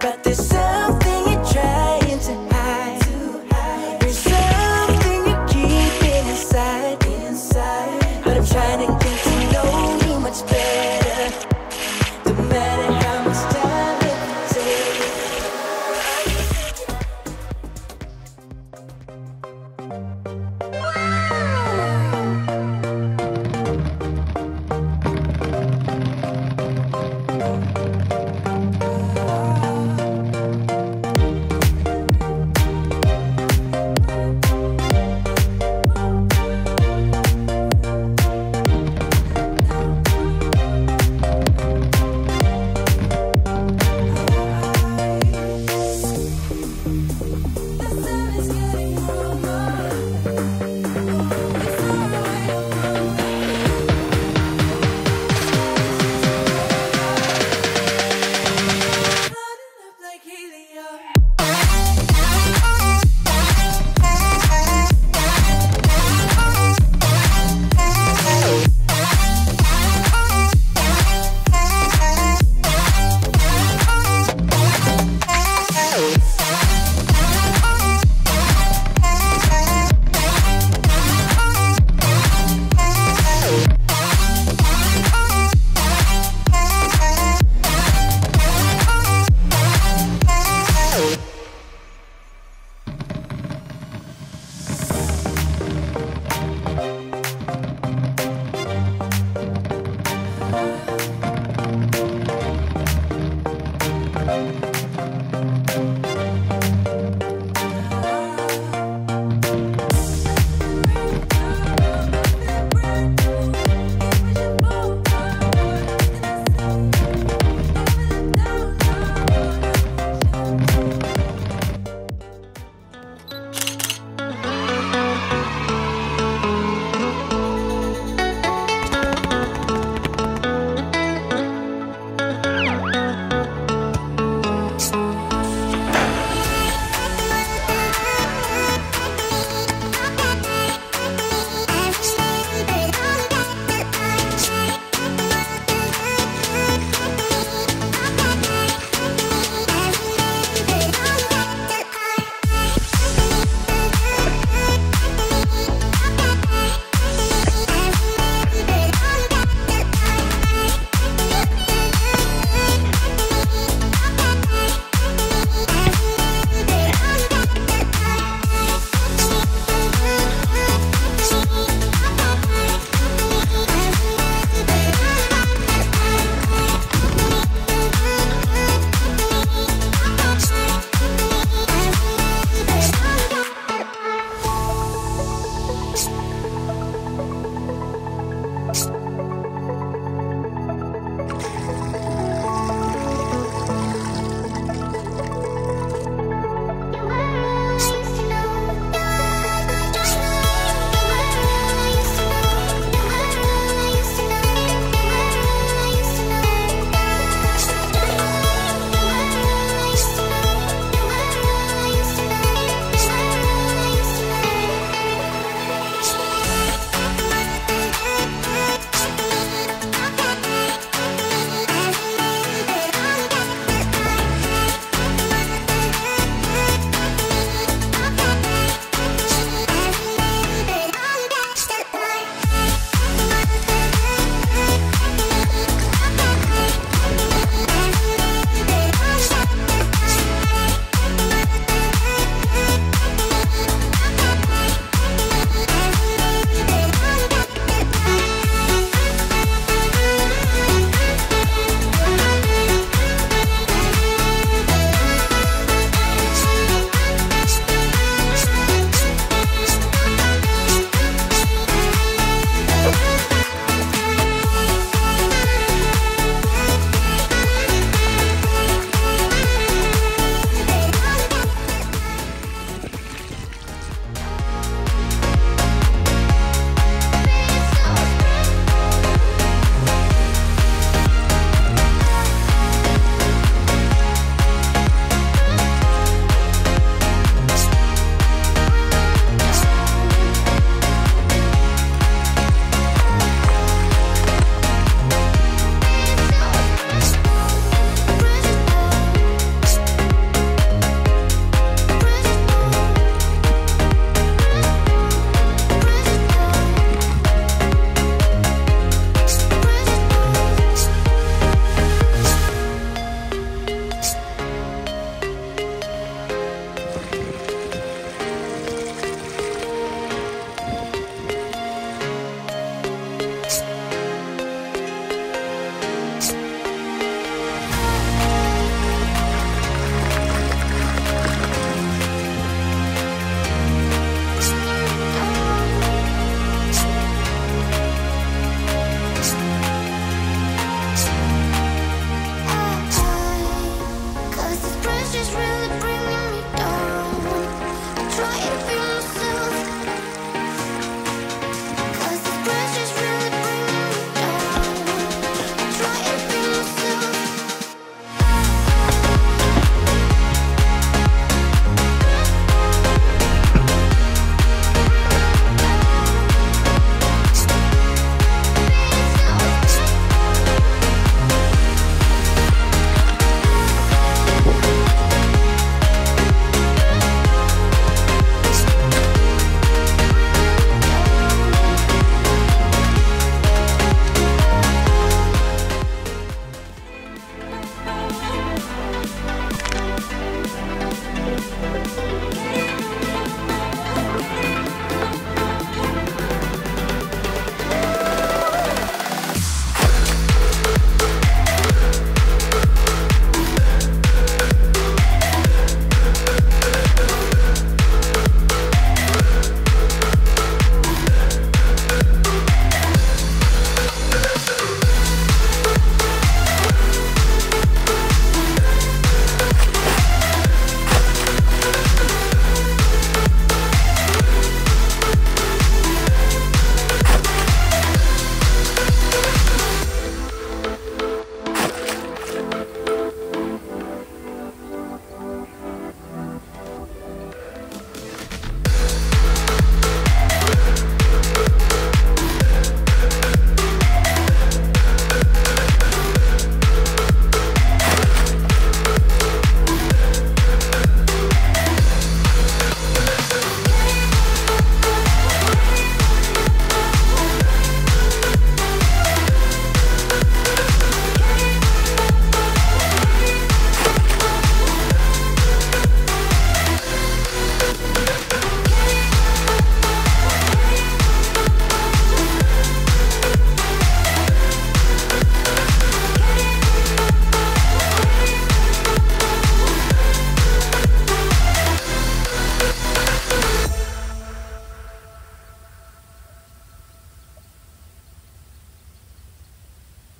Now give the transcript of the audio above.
but this.